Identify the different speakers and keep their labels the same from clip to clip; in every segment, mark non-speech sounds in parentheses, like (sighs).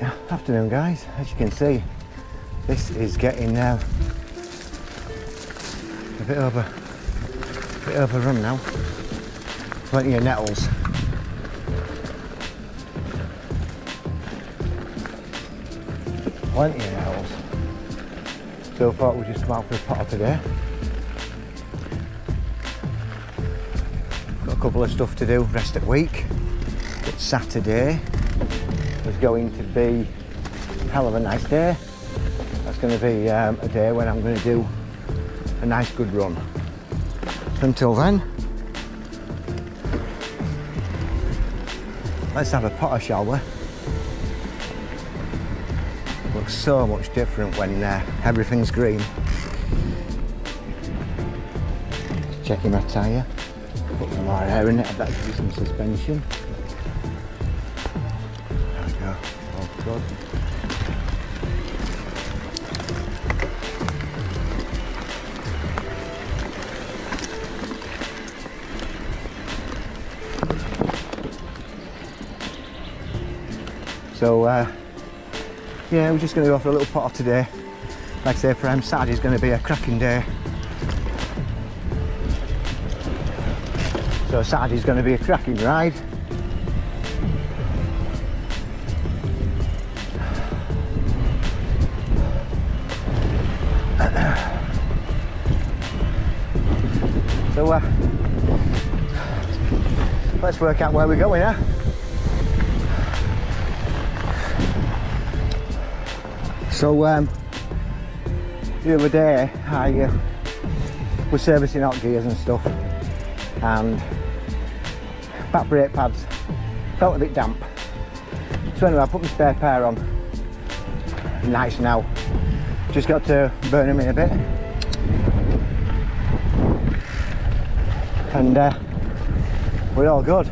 Speaker 1: Right, afternoon guys. As you can see, this is getting uh, a bit over, a bit overrun now. Plenty of nettles. Plenty of nettles. So I thought we'd just come out for a potter today. Got a couple of stuff to do rest of the week. It's Saturday is going be hell of a nice day. That's going to be um, a day when I'm going to do a nice good run. Until then, let's have a potter shall we? Looks so much different when uh, everything's green. Checking my tyre, put some more air in it, that gives some suspension. Good. So uh, yeah, we're just going to go for a little potter today. Like I say, for him, Saturday's going to be a cracking day. So Saturday's going to be a cracking ride. Let's work out where we're going, huh? So um, the other day I uh, was servicing hot gears and stuff and back brake pads felt a bit damp. So anyway I put my spare pair on. Nice now. Just got to burn them in a bit. And uh, we're all good.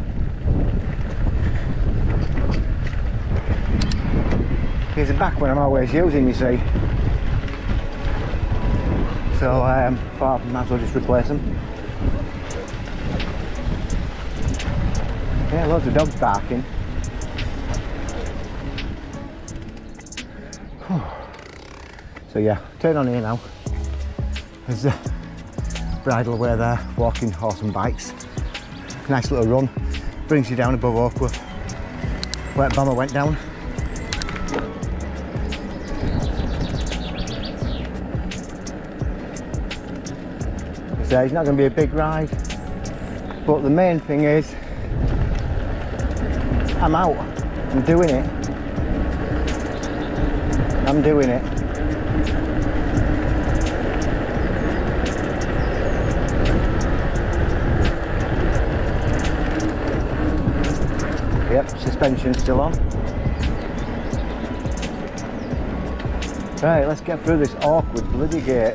Speaker 1: These are back when I'm always using, you see. So um, I might as well just replace them. Yeah, loads of dogs barking. (sighs) So yeah, turn on here now. There's a bridle where they're walking horse and bikes. Nice little run, brings you down above Oakworth. Where Bomber went down. So it's not going to be a big ride, but the main thing is I'm out, I'm doing it. I'm doing it. Yep, suspension still on. Right, let's get through this awkward bloody gate.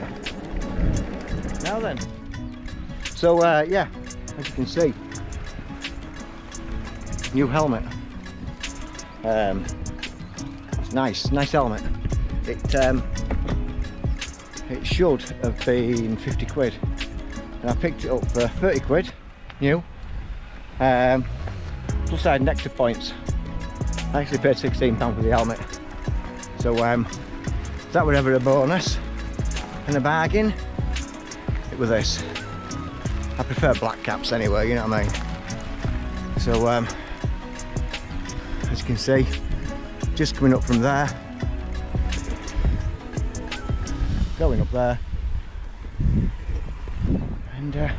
Speaker 1: Now then. So uh, yeah, as you can see, new helmet. Um, it's nice, nice helmet. It um, it should have been 50 quid, and I picked it up for 30 quid, new. Um, plus I had Nectar points. I actually paid 16 pound for the helmet. So um, that were ever a bonus and a bargain, it was this. I prefer black caps anyway, you know what I mean? So, um, as you can see, just coming up from there, going up there, and uh,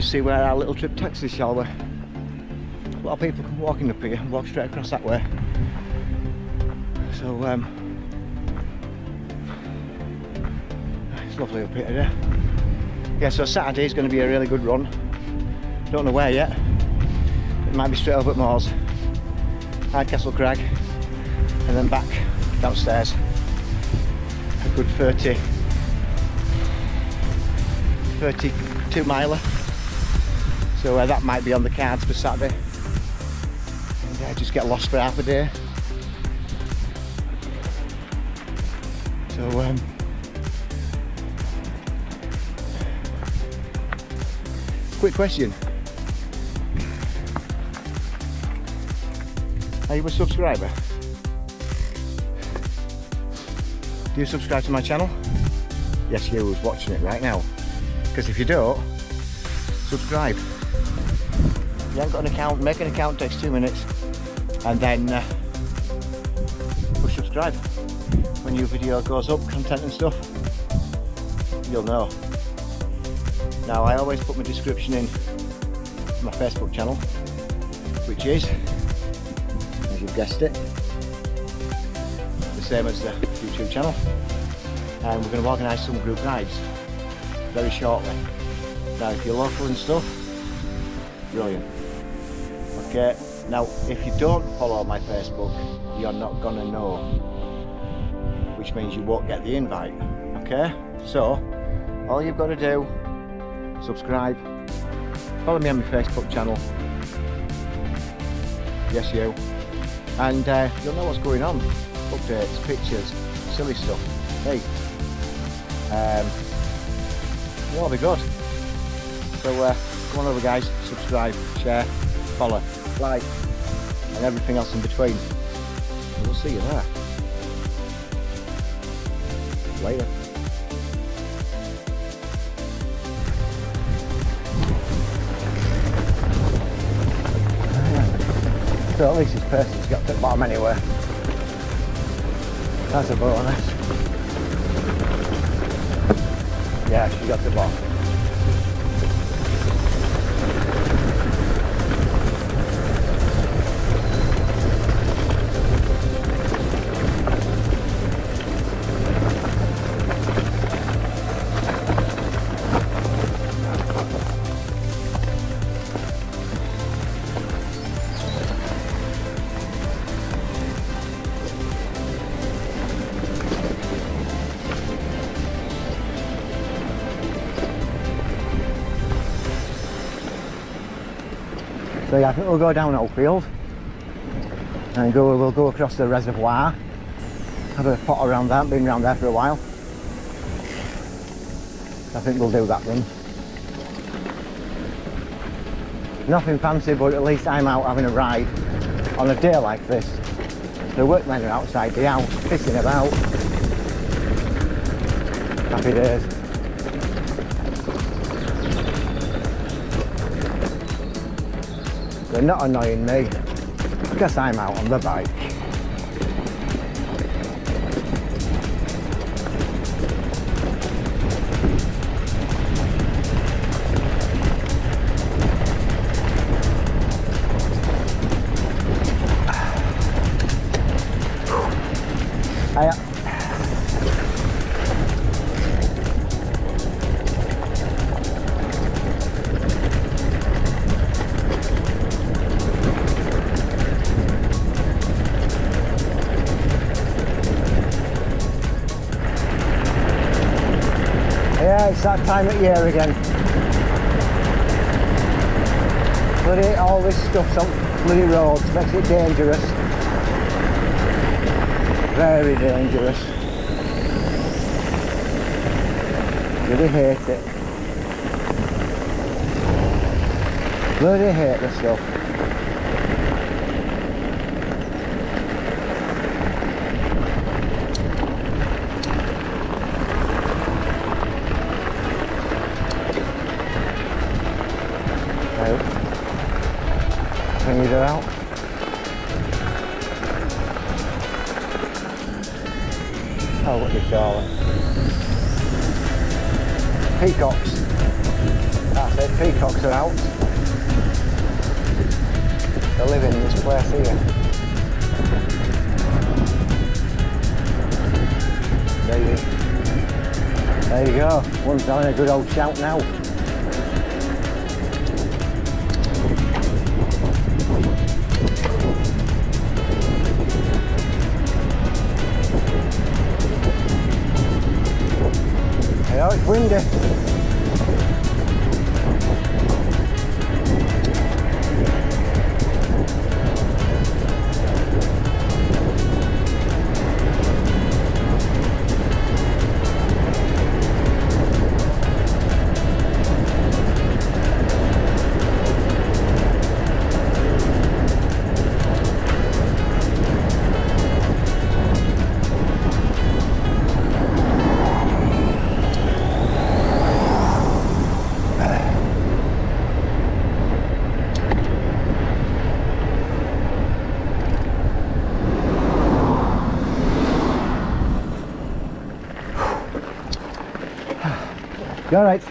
Speaker 1: just see where our little trip takes us, shall we? A lot of people come walking up here and walk straight across that way. So, um, it's lovely up here today yeah so Saturday is going to be a really good run. Don't know where yet. It might be straight up at Moors Castle Crag. And then back downstairs. A good 30 32 miler so uh, that might be on the cards for Saturday and uh, just get lost for half a day so um, quick question Are you a subscriber? Do you subscribe to my channel? Yes, you who's watching it right now. Because if you don't, subscribe. You haven't got an account, make an account, takes two minutes, and then uh, push subscribe. When your video goes up, content and stuff, you'll know. Now, I always put my description in my Facebook channel, which is, as you've guessed it, the same as the YouTube channel. And we're going to organise some group rides very shortly. Now, if you're local and stuff, brilliant. Okay, now if you don't follow my Facebook, you're not gonna know, which means you won't get the invite. Okay, so all you've got to do, subscribe, follow me on my Facebook channel. Yes, you, and uh, you'll know what's going on. Updates, pictures, silly stuff. Hey, um, it'll be good. So uh, come on over, guys. Subscribe, share, follow, like, and everything else in between. And we'll see you there. Later. So at least this person's got the bottom anyway. That's a bonus. Yeah, she got the bottom. I think we'll go down Oakfield and go. We'll go across the reservoir. Have a pot around that. Been around there for a while. I think we'll do that then. Nothing fancy, but at least I'm out having a ride on a day like this. The workmen are outside the house, pissing about. Happy days. Not annoying me because I'm out on the bike. That time of year again. Bloody all this stuff's on bloody roads, makes it dangerous. Very dangerous. Bloody hate it. Bloody hate the stuff. There you go. One's having a good old shout now. Yeah, it's windy. Alright?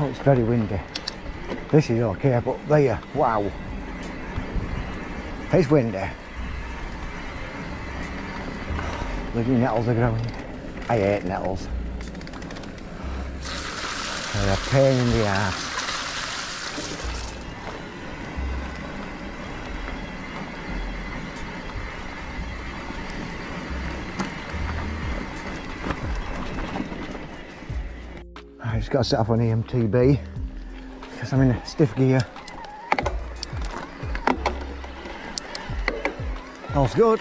Speaker 1: Oh, it's very windy. This is okay, but there, wow. It's windy. Bloody nettles are growing. I hate nettles. They're a pain in the ass. Just got to set off on EMTB because I'm in stiff gear. All's good.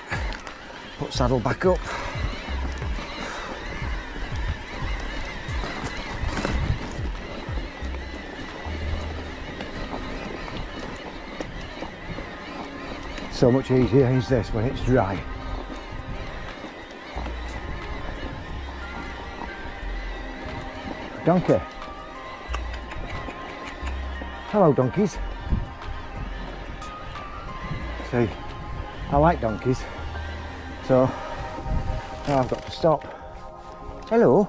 Speaker 1: Put saddle back up. So much easier is this when it's dry. Donkey. Hello donkeys. See, I like donkeys. So now I've got to stop. Hello.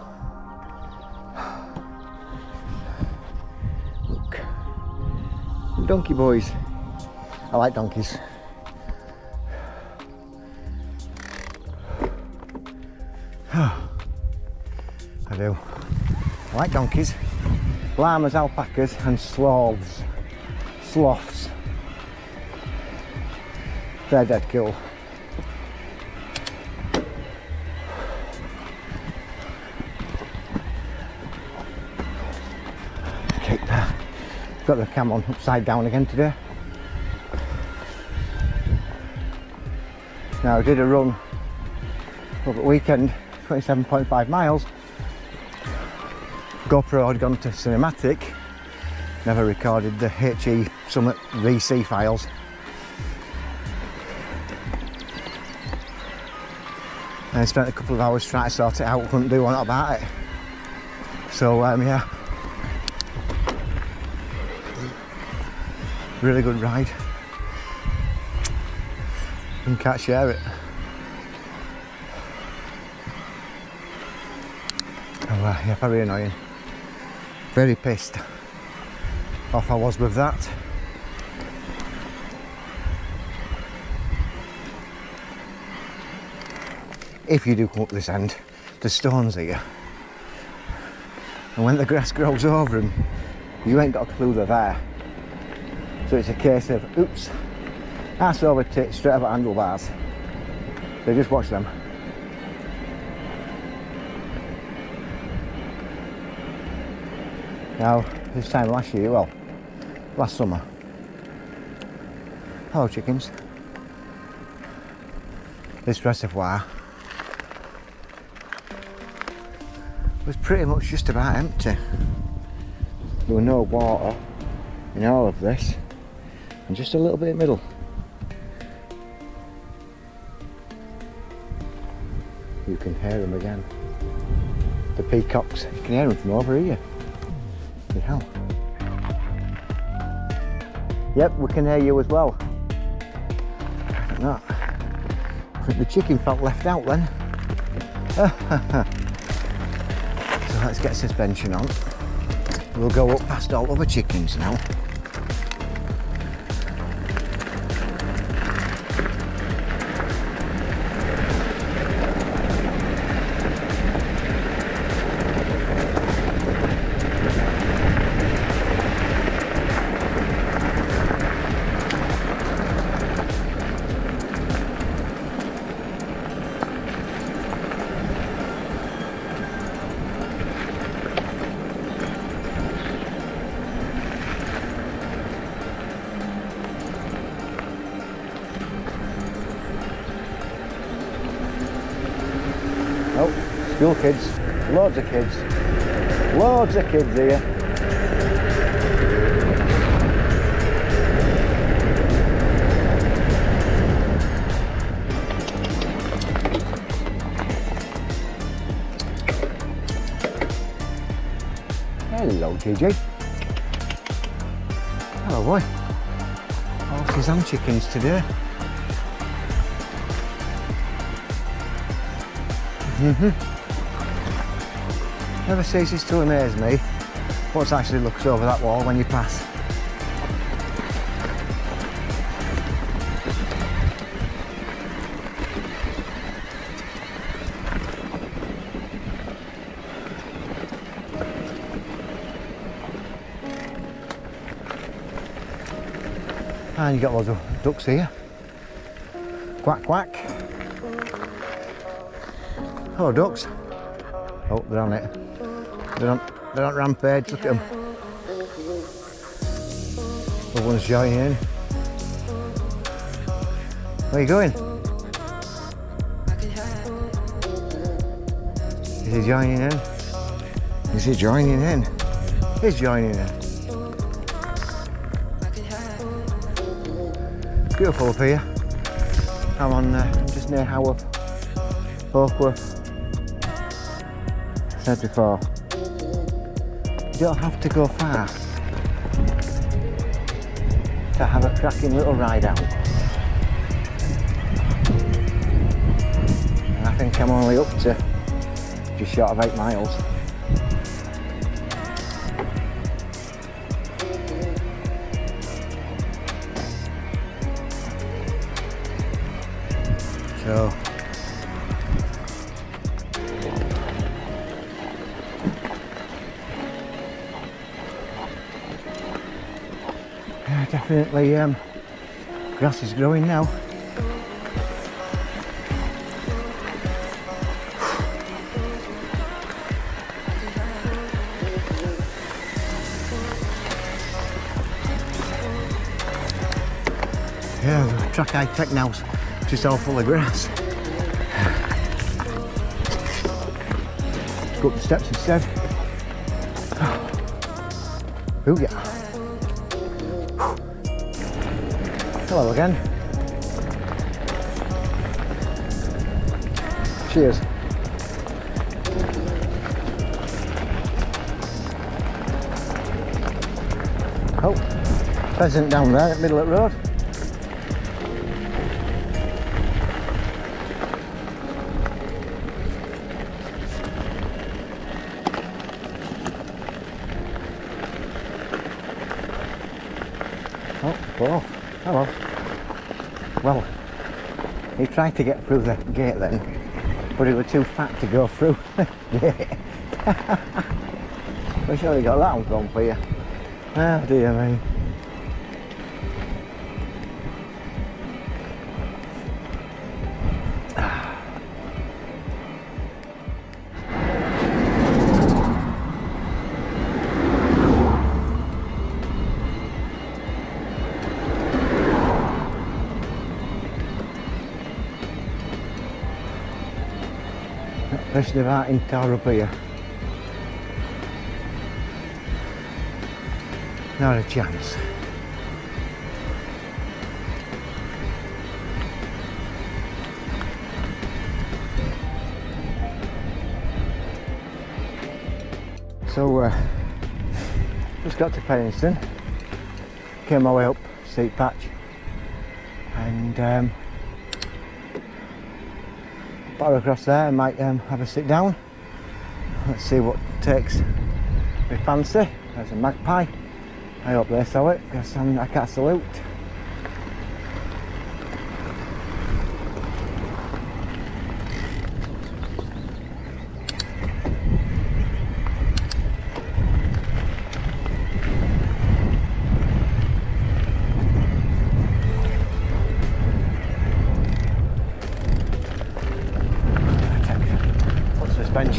Speaker 1: Look. Donkey boys. I like donkeys. Like donkeys, llamas, alpacas and sloths. Sloths. They're dead cool. Okay, got the cam on upside down again today. Now I did a run over the weekend, 27.5 miles. GoPro had gone to cinematic, never recorded the HE Summit VC files. And I spent a couple of hours trying to sort it out, couldn't do one about it. So um, yeah, really good ride. And can't share it. Oh, uh, yeah, very annoying. Very pissed off I was with that. If you do come up this end, the stones here. And when the grass grows over them, you ain't got a clue they're there. So it's a case of, oops, ass over tit, straight over handlebars. So just watch them. Now, this time last year, well, last summer. Hello chickens. This reservoir was pretty much just about empty. There were no water in all of this and just a little bit middle. You can hear them again. The peacocks, you can hear them from over here. Good hell. Yep, we can hear you as well. I think the chicken felt left out then. (laughs) so let's get suspension on. We'll go up past all other chickens now. School kids. Loads of kids. Loads of kids here. Hello, JJ. Hello, boy. ducks and chickens today. Mm-hmm. Never ceases to amaze me what actually looks over that wall when you pass. And you got loads of ducks here. Quack quack. Hello ducks. Oh, they're on it. They're on, they're on rampage, look at them. The one's joining in. Where are you going? Is he joining in? Is he joining in? He's joining in. beautiful up here. I'm on uh, just near Haworth, Oakworth. Said before, you don't have to go fast to have a cracking little ride out. And I think I'm only up to just short of eight miles. So definitely um, grass is growing now. Yeah, the track high tech now's just all full of grass. Let's go up the steps instead. Oh yeah. Hello again. Cheers. Oh, pheasant down there at middle of the road. Oh, oh, hello. Well, he tried to get through the gate then, but he was too fat to go through (laughs) the gate. (laughs) we surely got that one gone for you. Oh dear me. Rest of that in here. Not a chance. So uh, just got to Penistone, came my way up Steep Patch and um, bar across there I might um, have a sit down. Let's see what takes my fancy. There's a magpie. I hope they saw it because I can't salute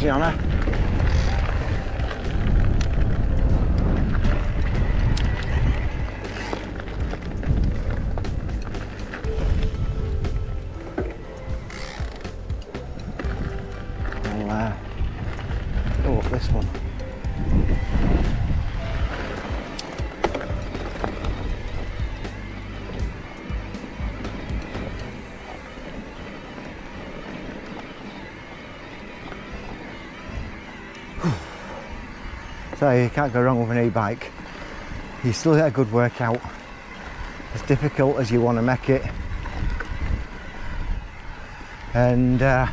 Speaker 1: put So you can't go wrong with an e-bike. You still get a good workout as difficult as you want to make it. And uh,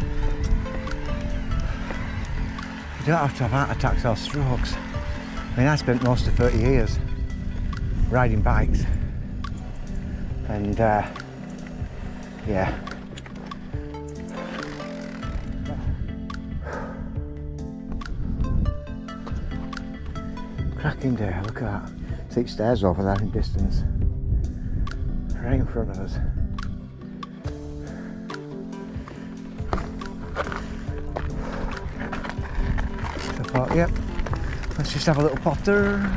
Speaker 1: you don't have to have heart attacks or strokes. I mean, I spent most of 30 years riding bikes, and uh, yeah. Cracking day, look at that. Six stairs over there in distance. Right in front of us. Thought, yep, let's just have a little potter.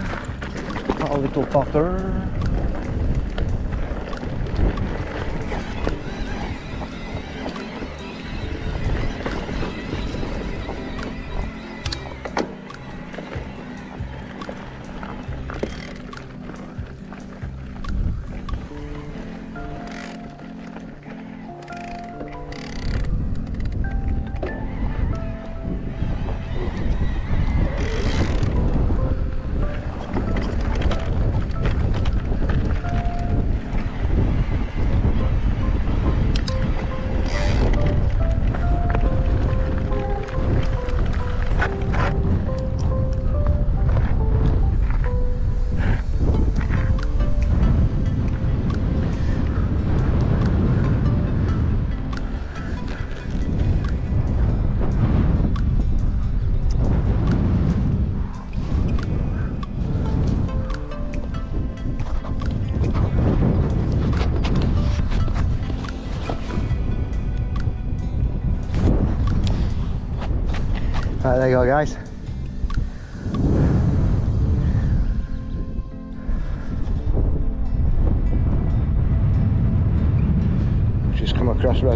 Speaker 1: A little potter.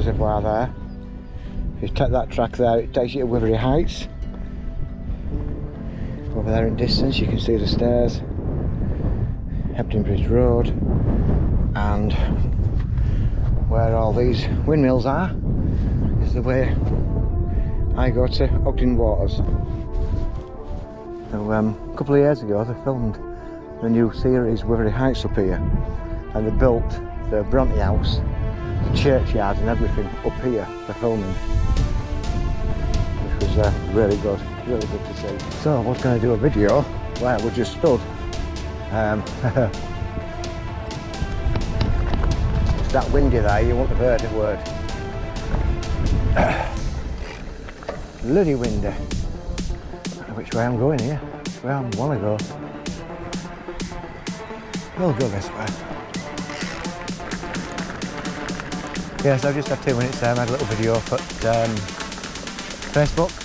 Speaker 1: Reservoir there. If you take that track there, it takes you to Wuthering Heights. Over there in distance, you can see the stairs, Hebden Bridge Road, and where all these windmills are is the way I go to Ogden Waters. So um, a couple of years ago they filmed the new series Wuthering Heights up here and they built the Bronte House, the churchyard and everything up here for filming. Which was uh, really good, really good to see. So I was going to do a video where we just stood. Um, (laughs) it's that windy there, you wouldn't have heard a word. (coughs) bloody windy. Which way I'm going here. Way I want to go. We'll go this way. Yes, I've just had two minutes there. I made a little video for um, Facebook.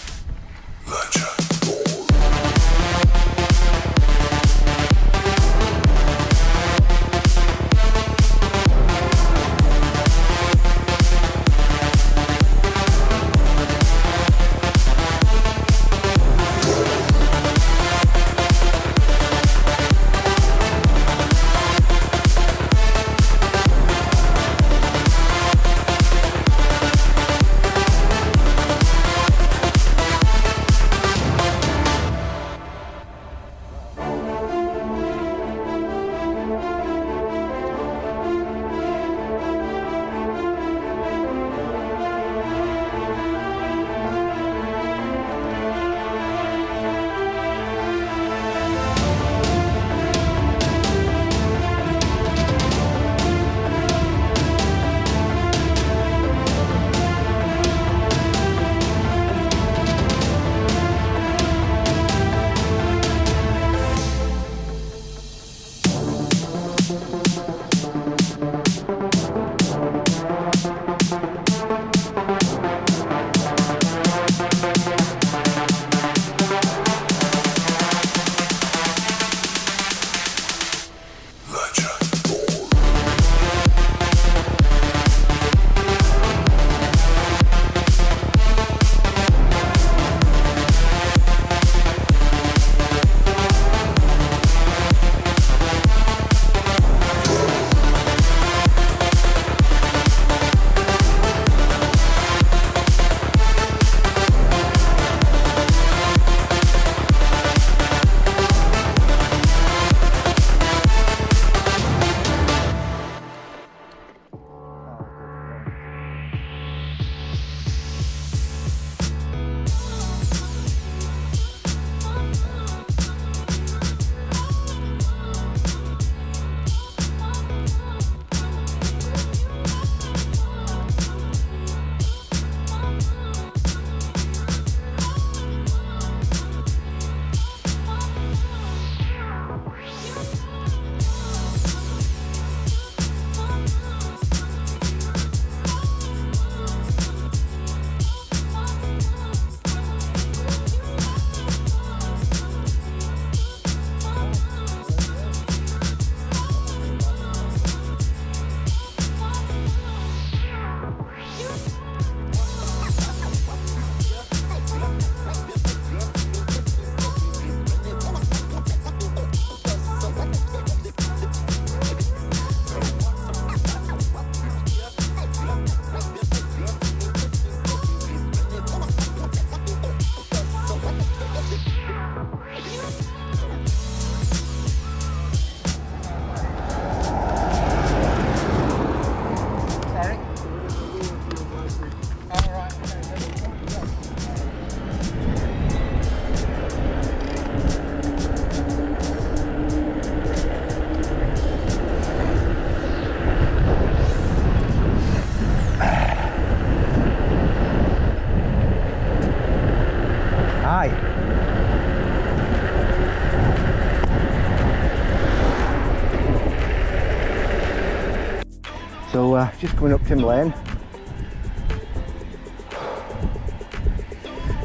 Speaker 1: Coming up Tim Lane.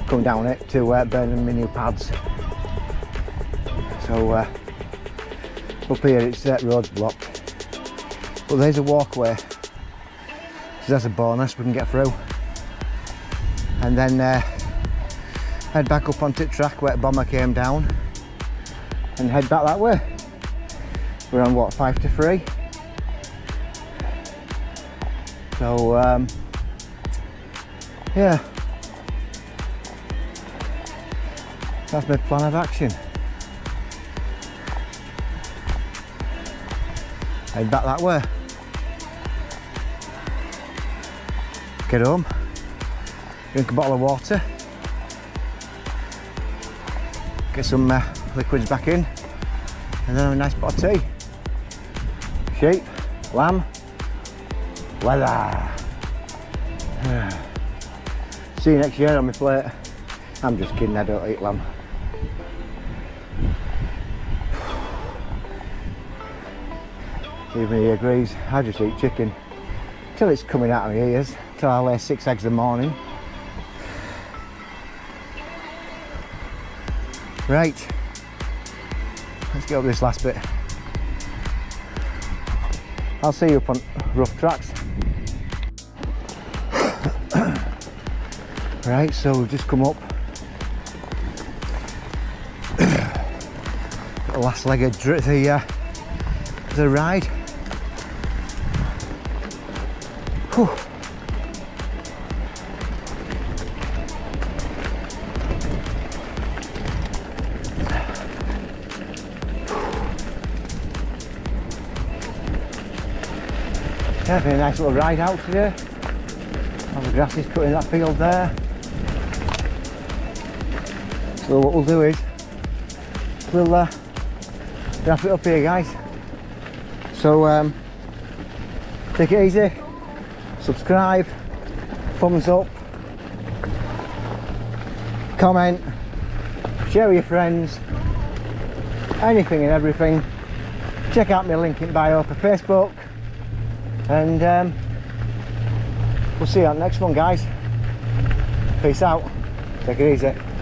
Speaker 1: Come down it to uh, Burnham Menu Pads. So uh, up here it's uh, roads blocked. But there's a walkway. So that's a bonus we can get through. And then uh, head back up onto the track where the bomber came down and head back that way. We're on what, five to three? So um, yeah, that's my plan of action. Head back that way. Get home, drink a bottle of water, get some uh, liquids back in, and then a nice pot of tea. Sheep, lamb, weather. See you next year on my plate. I'm just kidding, I don't eat lamb. Even he agrees, I just eat chicken. Till it's coming out of my ears, till I lay six eggs in the morning. Right, let's get up this last bit. I'll see you up on rough tracks. Right, so we've just come up. (coughs) the last leg of the, uh, the ride. Whew. Yeah, been a nice little ride out today. All the grass is cutting that field there. So what we'll do is we'll uh, wrap it up here, guys. So um, take it easy, subscribe, thumbs up, comment, share with your friends, anything and everything. Check out my link in bio for Facebook. And um, we'll see you on the next one guys. Peace out. Take it easy